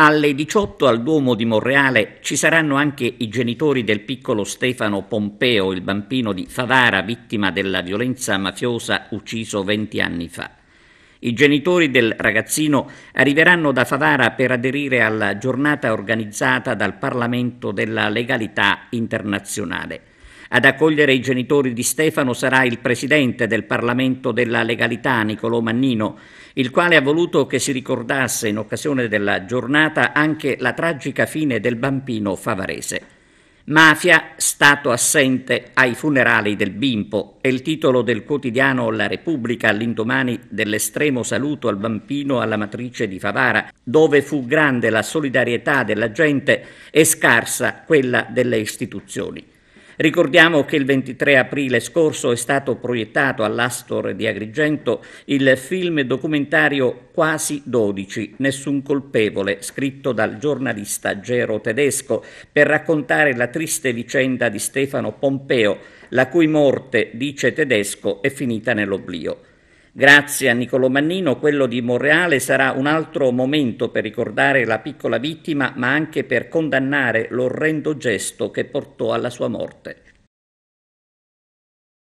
Alle 18 al Duomo di Monreale ci saranno anche i genitori del piccolo Stefano Pompeo, il bambino di Favara, vittima della violenza mafiosa ucciso 20 anni fa. I genitori del ragazzino arriveranno da Favara per aderire alla giornata organizzata dal Parlamento della legalità internazionale. Ad accogliere i genitori di Stefano sarà il presidente del Parlamento della legalità, Nicolò Mannino, il quale ha voluto che si ricordasse in occasione della giornata anche la tragica fine del bambino favarese. Mafia, stato assente ai funerali del bimbo è il titolo del quotidiano La Repubblica all'indomani dell'estremo saluto al bambino alla matrice di Favara, dove fu grande la solidarietà della gente e scarsa quella delle istituzioni. Ricordiamo che il 23 aprile scorso è stato proiettato all'Astor di Agrigento il film documentario Quasi 12, Nessun colpevole, scritto dal giornalista Gero Tedesco per raccontare la triste vicenda di Stefano Pompeo, la cui morte, dice Tedesco, è finita nell'oblio. Grazie a Niccolò Mannino, quello di Monreale sarà un altro momento per ricordare la piccola vittima, ma anche per condannare l'orrendo gesto che portò alla sua morte.